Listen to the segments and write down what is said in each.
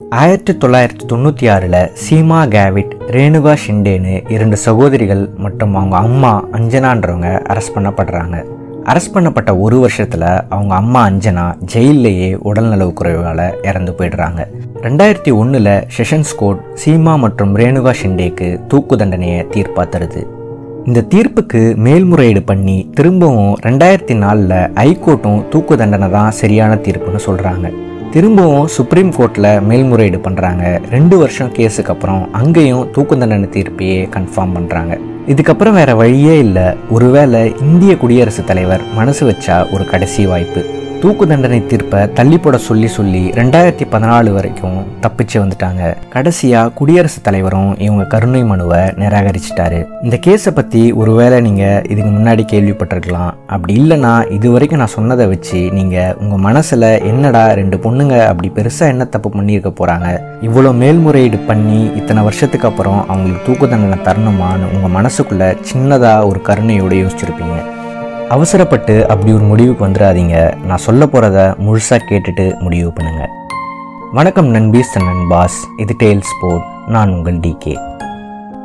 ஆயிரத்தி தொள்ளாயிரத்தி தொண்ணூற்றி ஆறில் சீமா கேவிட் ரேணுகா ஷிண்டேன்னு இரண்டு சகோதரிகள் மற்றும் அவங்க அம்மா அஞ்சனான்றவங்க அரெஸ்ட் பண்ணப்படுறாங்க. அரெஸ்ட் பண்ணப்பட்ட ஒரு வருஷத்தில் அவங்க அம்மா அஞ்சனா ஜெயிலேயே உடல்நலவு குறைவால் இறந்து போயிடுறாங்க. ரெண்டாயிரத்தி ஒன்றில் செஷன்ஸ் கோர்ட் சீமா மற்றும் ரேணுகா ஷிண்டேக்கு தூக்கு தண்டனையை தீர்ப்பாக தருது இந்த தீர்ப்புக்கு மேல்முறையீடு பண்ணி திரும்பவும் ரெண்டாயிரத்தி நாலில் ஹைகோர்ட்டும் தூக்கு தண்டனை தான் சரியான தீர்ப்புன்னு சொல்கிறாங்க திரும்பவும் சுப்ரீம் கோர்ட்டில் மேல்முறையீடு பண்ணுறாங்க ரெண்டு வருஷம் கேஸுக்கு அப்புறம் அங்கேயும் தூக்கு தண்டனை தீர்ப்பையே கன்ஃபார்ம் பண்ணுறாங்க இதுக்கப்புறம் வேற வழியே இல்லை. ஒருவேளை இந்திய குடியரசுத் தலைவர் மனசு வச்சா ஒரு கடைசி வாய்ப்பு. தூக்கு தண்டனை தீர்ப்பை தள்ளி போட சொல்லி சொல்லி ரெண்டாயிரத்தி பதினாலு வரைக்கும் தப்பிச்சு வந்துட்டாங்க. கடைசியா குடியரசுத் தலைவரும் இவங்க கருணை மனுவை நிராகரிச்சிட்டாரு. இந்த கேஸை பத்தி ஒருவேளை நீங்க இதுக்கு முன்னாடி கேள்விப்பட்டிருக்கலாம். அப்படி இல்லைன்னா இது வரைக்கும் நான் சொன்னதை வச்சு நீங்க உங்க மனசுல என்னடா ரெண்டு பொண்ணுங்க அப்படி பெருசா என்ன தப்பு பண்ணியிருக்க போறாங்க? இவ்வளோ மேல்முறையீடு பண்ணி இத்தனை வருஷத்துக்கு அப்புறம் அவங்களுக்கு தூக்கு தண்டனை தரணுமான்னு உங்க மனசுக்குள்ள சின்னதா ஒரு கருணையோடு யோசிச்சிருப்பீங்க. அவசரப்பட்டு அப்படி ஒரு முடிவுக்கு வந்துடாதீங்க நான் சொல்ல போகிறத முழுசாக கேட்டுட்டு முடிவு பண்ணுங்க. வணக்கம் நண்பீஸ் அண்ட் நண்பாஸ் இது டேல் ஸ்போர்ட். நான் உங்கள் டிகே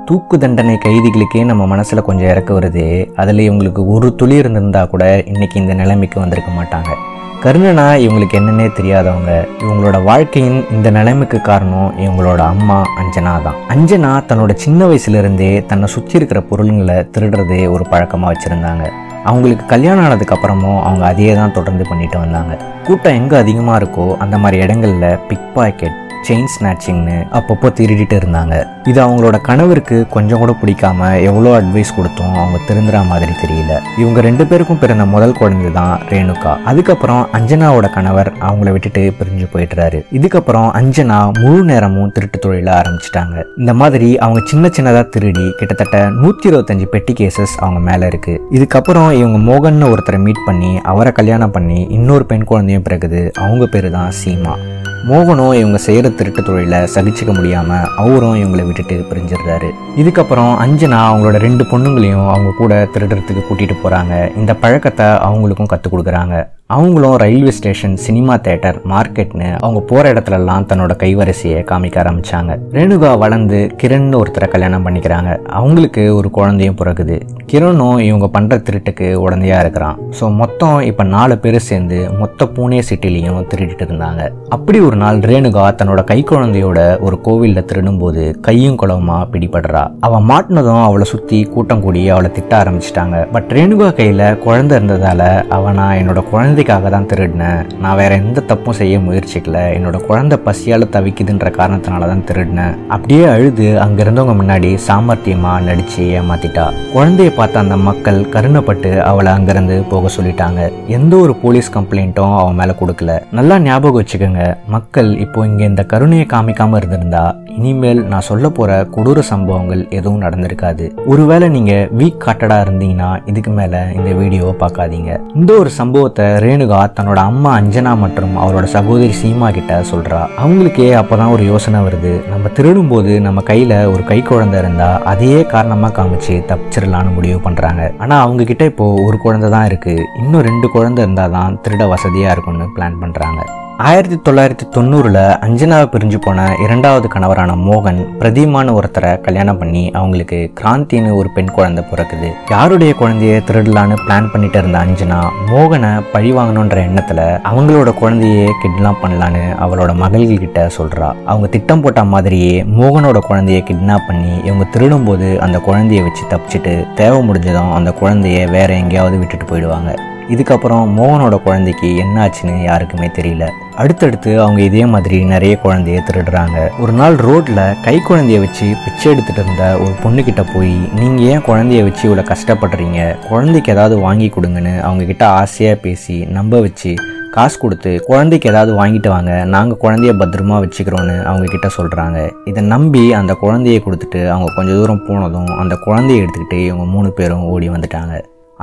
தூக்கு தண்டனை கைதிகளுக்கே நம்ம மனசில் கொஞ்சம் இறக்க வருது. அதில் இவங்களுக்கு ஒரு துளி இருந்திருந்தா கூட இன்றைக்கி இந்த நிலைமைக்கு வந்திருக்க மாட்டாங்க. கருணனா இவங்களுக்கு என்னன்னே தெரியாதவங்க. இவங்களோட வாழ்க்கையின் இந்த நிலைமைக்கு காரணம் இவங்களோட அம்மா அஞ்சனா தான். அஞ்சனா தன்னோட சின்ன வயசுலேருந்தே தன்னை சுற்றி இருக்கிற பொருளுங்களை திருடுறதே ஒரு பழக்கமாக வச்சுருந்தாங்க. அவங்களுக்கு கல்யாணம் ஆனதுக்கு அப்புறமும் அவங்க அதையே தான் தொடர்ந்து பண்ணிட்டு வந்தாங்க. கூட்டம் எங்கே அதிகமாக இருக்கோ அந்த மாதிரி இடங்கள்ல பிக் பாக்கெட் செயின் ஸ்நாச்சிங்னு அப்பப்போ திருடிட்டு இருந்தாங்க. இது அவங்களோட கணவருக்கு கொஞ்சம் கூட பிடிக்காம எவ்வளோ அட்வைஸ் கொடுத்தும் அவங்க திருந்துற மாதிரி தெரியல. இவங்க ரெண்டு பேருக்கும் பிறந்த முதல் குழந்தை தான் ரேணுகா. அதுக்கப்புறம் அஞ்சனாவோட கணவர் அவங்கள விட்டுட்டு பிரிஞ்சு போயிட்டுறாரு இதுக்கப்புறம் அஞ்சனா முழு நேரமும் திருட்டு தொழில ஆரம்பிச்சிட்டாங்க. இந்த மாதிரி அவங்க சின்ன சின்னதாக திருடி கிட்டத்தட்ட நூற்றி இருபத்தஞ்சு பெட்டி கேசஸ் அவங்க மேலே இருக்கு. இதுக்கப்புறம் இவங்க மோகன் ஒருத்தரை மீட் பண்ணி அவரை கல்யாணம் பண்ணி இன்னொரு பெண் குழந்தையும் பிறகுது. அவங்க பேரு தான் சீமா. மோகனும் இவங்க செய்கிற திருட்டு தொழிலை சகிச்சுக்க முடியாமல் அவரும் இவங்களை விட்டுட்டு பிரிஞ்சிடுறாரு. இதுக்கப்புறம் அஞ்சனா அவங்களோட ரெண்டு பொண்ணுங்களையும் அவங்க கூட திருடுறதுக்கு கூட்டிகிட்டு போகிறாங்க இந்த பழக்கத்தை அவங்களுக்கும் கற்றுக் கொடுக்குறாங்க. அவங்களும் ரயில்வே ஸ்டேஷன் சினிமா தேட்டர் மார்க்கெட்னு அவங்க போகிற இடத்துலலாம் தன்னோட கைவரிசையை காமிக்க ஆரம்பித்தாங்க ரேணுகா வளர்ந்து கிரண் ஒருத்தரை கல்யாணம் பண்ணிக்கிறாங்க. அவங்களுக்கு ஒரு குழந்தையும் பிறகுது கிரணும் இவங்க பண்ணுற திருட்டுக்கு உடந்தையாக இருக்கிறான். ஸோ மொத்தம் இப்போ நாலு பேர் சேர்ந்து மொத்த பூனே சிட்டிலையும் திருடிட்டு இருந்தாங்க. அப்படி ஒரு நாள் ரேணுகா தன்னோட கை குழந்தையோட ஒரு கோவிலில் திருடும்போது கையும் குளமாக பிடிபடுறா. அவன் மாட்டினதும் அவளை சுற்றி கூட்டம் கூடி அவளை திட்ட ஆரம்பிச்சிட்டாங்க. பட் ரேணுகா கையில் குழந்தை இருந்ததால் அவனா என்னோட குழந்தை குழந்தைக்காக தான் திருடினேன் நான் வேற எந்த தப்பும் செய்ய முயற்சிக்கல. என்னோட குழந்தை பசியால் தவிக்குதுன்ற காரணத்தினால தான் திருடினேன் அப்படியே அழுது அங்கிருந்தவங்க முன்னாடி சாமர்த்தியமா நடிச்சு ஏமாத்திட்டா. குழந்தைய பார்த்த அந்த மக்கள் கருணப்பட்டு அவளை அங்கிருந்து போக சொல்லிட்டாங்க. எந்த ஒரு போலீஸ் கம்ப்ளைண்ட்டும் அவன் மேல கொடுக்கல. நல்லா ஞாபகம் வச்சுக்கோங்க மக்கள் இப்போ இங்க இந்த கருணையை காமிக்காம இருந்திருந்தா இனிமேல் நான் சொல்ல போற கொடூர சம்பவங்கள் எதுவும் நடந்திருக்காது. ஒருவேளை நீங்க வீக் காட்டடா இருந்தீங்கன்னா இதுக்கு மேல இந்த வீடியோவை பார்க்காதீங்க. இந்த ஒரு சம்பவத்தை ரேணுகா தன்னோட அம்மா அஞ்சனா மற்றும் அவரோட சகோதரி சீமா கிட்ட சொல்றா. அவங்களுக்கே அப்பதான் ஒரு யோசனை வருது. நம்ம திருடும் போது நம்ம கையில ஒரு கை குழந்தை இருந்தா அதையே காரணமா காமிச்சு தப்பிச்சிடலான்னு முடிவு பண்றாங்க. ஆனா அவங்க கிட்ட இப்போ ஒரு குழந்தை தான் இருக்கு. இன்னும் ரெண்டு குழந்தை இருந்தாதான் திருட வசதியா இருக்கும்னு பிளான் பண்றாங்க. ஆயிரத்தி தொள்ளாயிரத்தி தொண்ணூறில் அஞ்சனாவை பிரிஞ்சு போன இரண்டாவது கணவரான மோகன் பிரதீமான ஒருத்தரை கல்யாணம் பண்ணி அவங்களுக்கு கிராந்தின்னு ஒரு பெண் குழந்தை பிறக்குது. யாருடைய குழந்தைய திருடலான்னு பிளான் பண்ணிட்டு இருந்த அஞ்சனா மோகனை பழி வாங்கணுன்ற எண்ணத்தில் அவங்களோட குழந்தையே கிட்னாப் பண்ணலான்னு அவளோட மகள்கிட்ட சொல்கிறா அவங்க திட்டம் போட்ட மாதிரியே மோகனோட குழந்தைய கிட்னாப் பண்ணி இவங்க திருடும்போது அந்த குழந்தைய வச்சு தப்பிச்சிட்டு தேவை முடிஞ்சதும் அந்த குழந்தைய வேற எங்கேயாவது விட்டுட்டு போயிடுவாங்க. இதுக்கப்புறம் மோகனோட குழந்தைக்கு என்னாச்சுன்னு யாருக்குமே தெரியல. அடுத்தடுத்து அவங்க இதே மாதிரி நிறைய குழந்தைய திருடுறாங்க. ஒரு நாள் ரோட்ல கை குழந்தைய வச்சு பிச்சை எடுத்துட்டு இருந்த ஒரு பொண்ணுக்கிட்ட போய் நீங்க ஏன் குழந்தைய வச்சு இவ்வளோ கஷ்டப்படுறீங்க? குழந்தைக்கு ஏதாவது வாங்கி கொடுங்கன்னு அவங்க கிட்ட ஆசையா பேசி நம்ப வச்சு காசு கொடுத்து குழந்தைக்கு ஏதாவது வாங்கிட்டு வாங்க நாங்கள் குழந்தைய பத்திரமா வச்சுக்கிறோன்னு அவங்க கிட்ட சொல்கிறாங்க இதை நம்பி அந்த குழந்தைய கொடுத்துட்டு அவங்க கொஞ்சம் தூரம் போனதும் அந்த குழந்தைய எடுத்துக்கிட்டு இவங்க மூணு பேரும் ஓடி வந்துட்டாங்க.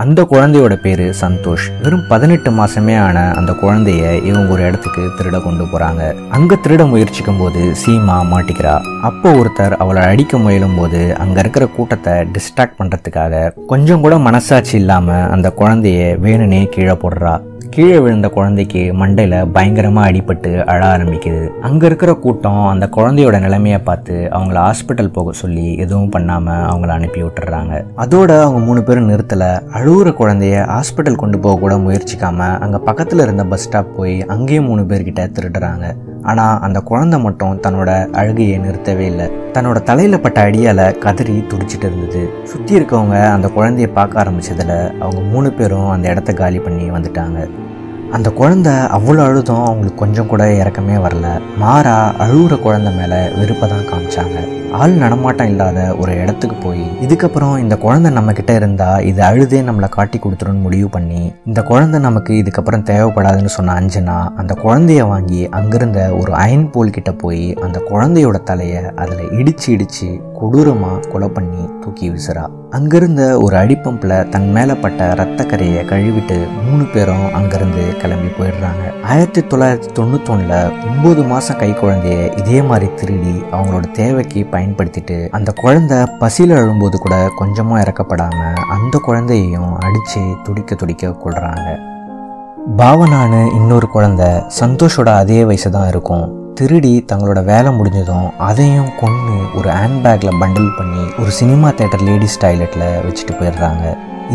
அந்த குழந்தையோட பேர் சந்தோஷ். வெறும் பதினெட்டு மாசமே ஆன அந்த குழந்தைய இவங்க ஒரு இடத்துக்கு திருட கொண்டு போறாங்க. அங்க திருட முயற்சிக்கும் போது சீமா மாட்டிக்கிறா. அப்போ ஒருத்தர் அவளை அடிக்க முயலும் போது அங்க இருக்கிற கூட்டத்தை டிஸ்ட்ராக்ட் பண்றதுக்காக கொஞ்சம் கூட மனசாட்சி இல்லாம அந்த குழந்தைய வேணுனே கீழே போடுறா. கீழே விழுந்த குழந்தைக்கு மண்டையில் பயங்கரமாக அடிபட்டு அழ ஆரம்பிக்குது. அங்கே இருக்கிற கூட்டம் அந்த குழந்தையோட நிலைமையை பார்த்து அவங்கள ஹாஸ்பிட்டல் போக சொல்லி எதுவும் பண்ணாமல் அவங்கள அனுப்பி விட்டுறாங்க. அதோட அவங்க மூணு பேரும் நிறுத்தலை. அழுகுற குழந்தைய ஹாஸ்பிட்டல் கொண்டு போக கூட முயற்சிக்காமல் அங்கே பக்கத்தில் இருந்த பஸ் ஸ்டாப் போய் அங்கேயும் மூணு பேர்கிட்ட திருடுறாங்க. ஆனால் அந்த குழந்தை மட்டும் தன்னோட அழுகையை நிறுத்தவே இல்லை. தன்னோட தலையில் பட்ட அடியால் கதறி துடிச்சிட்டு இருந்தது. சுற்றி இருக்கவங்க அந்த குழந்தைய பார்க்க ஆரம்பித்ததில் அவங்க மூணு பேரும் அந்த இடத்த காலி பண்ணி வந்துட்டாங்க. அந்த குழந்தை அவ்வளோ அழுதும் அவங்களுக்கு கொஞ்சம் கூட இறக்கமே வரல. மாறா அழுகுற குழந்தை மேலே வெறுப்பை தான் காமிச்சாங்க. ஆள் நடமாட்டம் இல்லாத ஒரு இடத்துக்கு போய் இதுக்கப்புறம் இந்த குழந்தை நம்ம கிட்ட இருந்தா இது அழுதே நம்மளை காட்டி கொடுத்துருன்னு முடிவு பண்ணி இந்த குழந்தை நமக்கு இதுக்கப்புறம் தேவைப்படாதுன்னு சொன்ன அஞ்சனா அந்த குழந்தைய வாங்கி அங்கிருந்த ஒரு அயன் போல் கிட்ட போய் அந்த குழந்தையோட தலையை அதில் இடிச்சு இடிச்சு கொடூரமாக கொலை பண்ணி தூக்கி விசுறா. அங்கிருந்த ஒரு அடிப்பம்பில் தன் மேலே பட்ட ரத்தக்கரையை கழுவிட்டு மூணு பேரும் அங்கிருந்து கிளம்பி போயிடுறாங்க. ஆயிரத்தி தொள்ளாயிரத்தி தொண்ணூத்தொன்னில் ஒம்பது மாதம் கை குழந்தைய இதே மாதிரி திருடி அவங்களோட தேவைக்கு பயன்படுத்திட்டு அந்த குழந்தை பசியில் அழும்போது கூட கொஞ்சமாக இறக்கப்படாமல் அந்த குழந்தையையும் அடித்து துடிக்க துடிக்க கொள்கிறாங்க பாவனான்னு இன்னொரு குழந்தை சந்தோஷோட அதே வயசு தான் இருக்கும். திருடி தங்களோட வேலை முடிஞ்சதும் அதையும் கொன்று ஒரு ஹேண்ட்பேக்கில் பண்டில் பண்ணி ஒரு சினிமா தேட்டர் லேடிஸ் டாய்லெட்டில் வச்சுட்டு போயிடுறாங்க.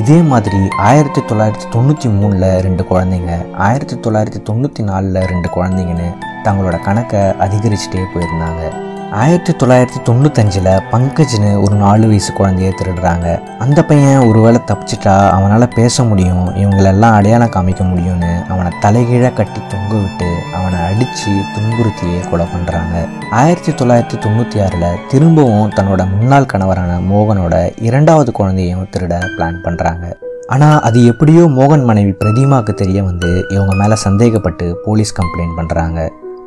இதே மாதிரி ஆயிரத்தி தொள்ளாயிரத்தி தொண்ணூற்றி மூணில் ரெண்டு குழந்தைங்க ஆயிரத்தி தொள்ளாயிரத்தி தொண்ணூற்றி நாலில் ரெண்டு குழந்தைங்கன்னு தங்களோட கணக்கை அதிகரிச்சுட்டே போயிருந்தாங்க. ஆயிரத்தி தொள்ளாயிரத்தி தொண்ணூத்தஞ்சில் பங்கஜ்னு ஒரு நாலு வயசு குழந்தைய திருடுறாங்க. அந்த பையன் ஒருவேளை தப்பிச்சிட்டா அவனால் பேச முடியும் இவங்களெல்லாம் அடையாளம் காமிக்க முடியும்னு அவனை தலைகீழ கட்டி தொங்க விட்டு அவனை அடித்து துன்புறுத்தியே கொலை பண்ணுறாங்க ஆயிரத்தி தொள்ளாயிரத்தி தொண்ணூற்றி ஆறில் திரும்பவும் தன்னோட முன்னாள் கணவரான மோகனோட இரண்டாவது குழந்தையும் திருட பிளான் பண்ணுறாங்க ஆனால் அது எப்படியோ மோகன் மனைவி பிரதிமாவுக்கு தெரிய வந்து இவங்க மேலே சந்தேகப்பட்டு போலீஸ் கம்ப்ளைண்ட் பண்ணுறாங்க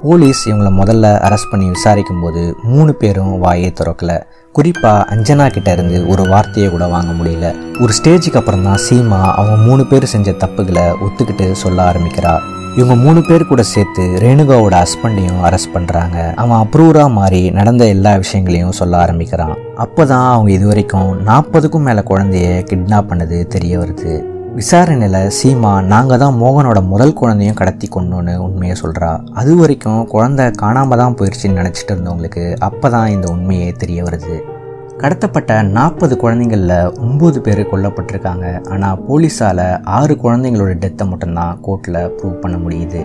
போலீஸ் இவங்கள முதல்ல அரெஸ்ட் பண்ணி விசாரிக்கும் போது மூணு பேரும் வாயே திறக்கல. குறிப்பாக அஞ்சனா கிட்ட இருந்து ஒரு வார்த்தையை கூட வாங்க முடியல. ஒரு ஸ்டேஜுக்கு அப்புறம் தான் சீமா அவங்க மூணு பேர் செஞ்ச தப்புகளை ஒத்துக்கிட்டு சொல்ல ஆரம்பிக்கிறார் இவங்க மூணு பேர் கூட சேர்த்து ரேணுகாவோட ஹஸ்பண்டையும் அரெஸ்ட் பண்ணுறாங்க அவன் அப்ரூவராக மாறி நடந்த எல்லா விஷயங்களையும் சொல்ல ஆரம்பிக்கிறான். அப்போ தான் அவங்க இது வரைக்கும் நாற்பதுக்கும் மேலே குழந்தைய கிட்னாப் பண்ணது தெரிய வருது. விசாரணையில் சீமா நாங்கள் தான் மோகனோட முதல் குழந்தையும் கடத்தி கொண்டோன்னு உண்மையை சொல்கிறா அது வரைக்கும் குழந்தை காணாமல் தான் போயிடுச்சுன்னு நினச்சிட்டு இருந்தவங்களுக்கு அப்போ தான் இந்த உண்மையே தெரிய வருது. கடத்தப்பட்ட நாற்பது குழந்தைங்களில் ஒம்பது பேர் கொல்லப்பட்டிருக்காங்க. ஆனால் போலீஸால் ஆறு குழந்தைங்களோட டெத்தை மட்டும்தான் கோர்ட்டில் ப்ரூவ் பண்ண முடியுது.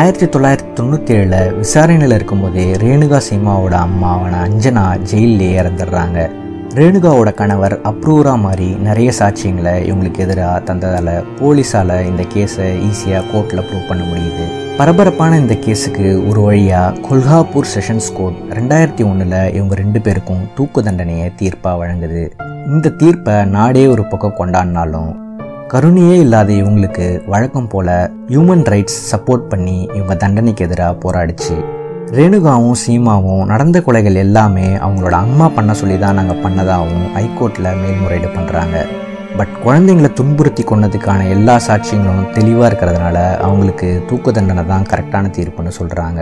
ஆயிரத்தி தொள்ளாயிரத்தி தொண்ணூற்றி ஏழில் விசாரணையில் இருக்கும்போதே ரேணுகா சீமாவோட அம்மாவான அஞ்சனா ஜெயிலே இறந்துடுறாங்க. ரேணுகாவோட கணவர் அப்ரூவராக மாதிரி நிறைய சாட்சியங்களை இவங்களுக்கு எதிராக தந்ததால் போலீஸால் இந்த கேஸை ஈஸியாக கோர்ட்டில் ப்ரூவ் பண்ண முடியுது. பரபரப்பான இந்த கேஸுக்கு ஒரு வழியாக கொல்ஹாப்பூர் செஷன்ஸ் கோர்ட் ரெண்டாயிரத்தி ஒன்றில் இவங்க ரெண்டு பேருக்கும் தூக்கு தண்டனையை தீர்ப்பாக வழங்குது. இந்த தீர்ப்பை நாடே ஒரு பக்கம் கொண்டாடினாலும் கருணையே இல்லாத இவங்களுக்கு வழக்கம் போல ஹியூமன் ரைட்ஸ் சப்போர்ட் பண்ணி இவங்க தண்டனைக்கு எதிராக போராடிச்சு. ரேணுகாவும் சீமாவும் நடந்த கொலைகள் எல்லாமே அவங்களோட அம்மா பண்ண சொல்லி தான் நாங்கள் பண்ணதாகவும் ஹைகோர்ட்டில் மேல்முறையீடு பண்ணுறாங்க பட் குழந்தைங்களை துன்புறுத்தி கொண்டதுக்கான எல்லா சாட்சியங்களும் தெளிவாக இருக்கிறதுனால அவங்களுக்கு தூக்கு தண்டனை தான் கரெக்டான தீர்ப்புன்னு சொல்கிறாங்க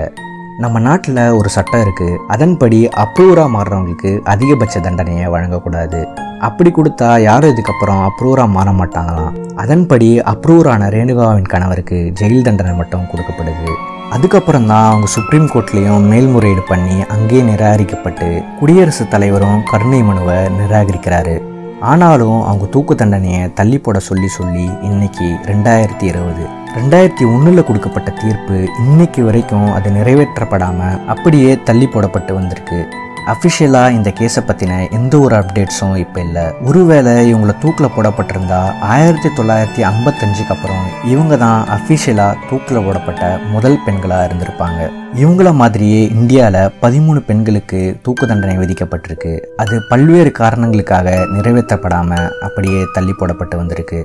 நம்ம நாட்டில் ஒரு சட்டம் இருக்குது அதன்படி அப்ரூவராக மாறுறவங்களுக்கு அதிகபட்ச தண்டனையை வழங்கக்கூடாது. அப்படி கொடுத்தா யாரும் இதுக்கப்புறம் அப்ரூவராக மாற மாட்டாங்களாம். அதன்படி அப்ரூவரான ரேணுகாவின் கணவருக்கு ஜெயில் தண்டனை மட்டும் கொடுக்கப்படுது. அதுக்கப்புறம் தான் அவங்க சுப்ரீம் கோர்ட்லேயும் மேல்முறையீடு பண்ணி அங்கேயே நிராகரிக்கப்பட்டு குடியரசுத் தலைவரும் கருணை மனுவை நிராகரிக்கிறாரு. ஆனாலும் அவங்க தூக்கு தண்டனையை தள்ளி போட சொல்லி சொல்லி இன்னைக்கு ரெண்டாயிரத்தி இருபது ரெண்டாயிரத்தி ஒன்றில் கொடுக்கப்பட்ட தீர்ப்பு இன்னைக்கு வரைக்கும் அது நிறைவேற்றப்படாமல் அப்படியே தள்ளி போடப்பட்டு வந்திருக்கு. அஃபிஷியலாக இந்த கேஸை பற்றின எந்த ஒரு அப்டேட்ஸும் இப்போ இல்லை. ஒருவேளை இவங்கள தூக்கில் போடப்பட்டிருந்தா ஆயிரத்தி தொள்ளாயிரத்தி ஐம்பத்தஞ்சுக்கு அப்புறம் இவங்க தான் அஃபிஷியலாக தூக்கில் போடப்பட்ட முதல் பெண்களாக இருந்திருப்பாங்க. இவங்கள மாதிரியே இந்தியாவில் பதிமூணு பெண்களுக்கு தூக்கு தண்டனை விதிக்கப்பட்டிருக்கு. அது பல்வேறு காரணங்களுக்காக நிறைவேற்றப்படாமல் அப்படியே தள்ளி போடப்பட்டு வந்திருக்கு.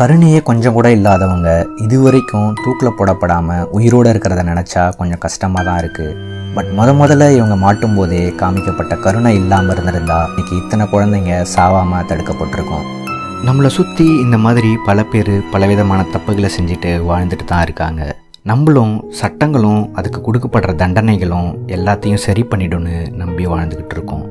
கருணையே கொஞ்சம் கூட இல்லாதவங்க இதுவரைக்கும் தூக்கில் போடப்படாமல் உயிரோடு இருக்கிறத நினச்சா கொஞ்சம் கஷ்டமாக தான் இருக்குது பட் முத முதல்ல இவங்க மாட்டும் போதே காமிக்கப்பட்ட கருணை இல்லாமல் இருந்திருந்தா இன்னைக்கு இத்தனை குழந்தைங்க சாவாமல் தடுக்கப்பட்டிருக்கோம் நம்மளை சுற்றி இந்த மாதிரி பல பேர் பலவிதமான தப்புகளை செஞ்சுட்டு வாழ்ந்துட்டு தான் இருக்காங்க. நம்மளும் சட்டங்களும் அதுக்கு கொடுக்கப்படுற தண்டனைகளும் எல்லாத்தையும் சரி பண்ணிடும்னு நம்பி வாழ்ந்துக்கிட்டு இருக்கோம்.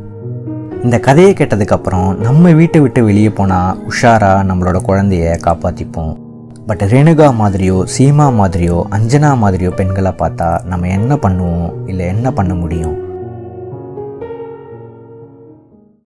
இந்த கதையை கேட்டதுக்கப்புறம் நம்ம வீட்டை விட்டு வெளியே போனால் உஷாராக நம்மளோட குழந்தைய காப்பாற்றிப்போம் பட் ரேணுகா மாதிரியோ சீமா மாதிரியோ அஞ்சனா மாதிரியோ பெண்களை பார்த்தா நம்ம என்ன பண்ணுவோம் இல்லை என்ன பண்ண முடியும்?